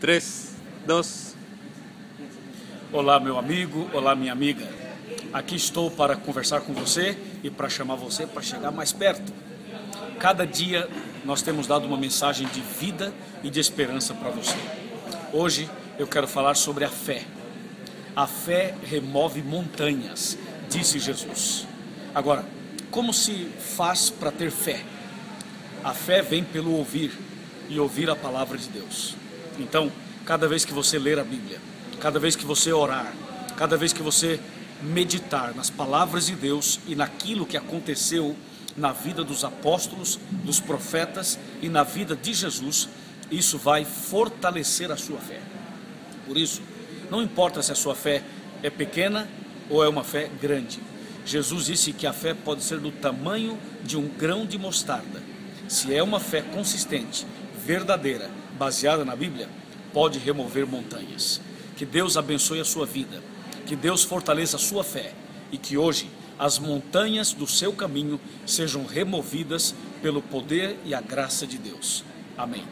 3, 2. Olá, meu amigo, olá, minha amiga. Aqui estou para conversar com você e para chamar você para chegar mais perto. Cada dia nós temos dado uma mensagem de vida e de esperança para você. Hoje eu quero falar sobre a fé. A fé remove montanhas, disse Jesus. Agora, como se faz para ter fé? A fé vem pelo ouvir e ouvir a palavra de Deus. Então, cada vez que você ler a Bíblia, cada vez que você orar, cada vez que você meditar nas palavras de Deus e naquilo que aconteceu na vida dos apóstolos, dos profetas e na vida de Jesus, isso vai fortalecer a sua fé. Por isso, não importa se a sua fé é pequena ou é uma fé grande. Jesus disse que a fé pode ser do tamanho de um grão de mostarda. Se é uma fé consistente, verdadeira, baseada na Bíblia, pode remover montanhas. Que Deus abençoe a sua vida, que Deus fortaleça a sua fé e que hoje as montanhas do seu caminho sejam removidas pelo poder e a graça de Deus. Amém.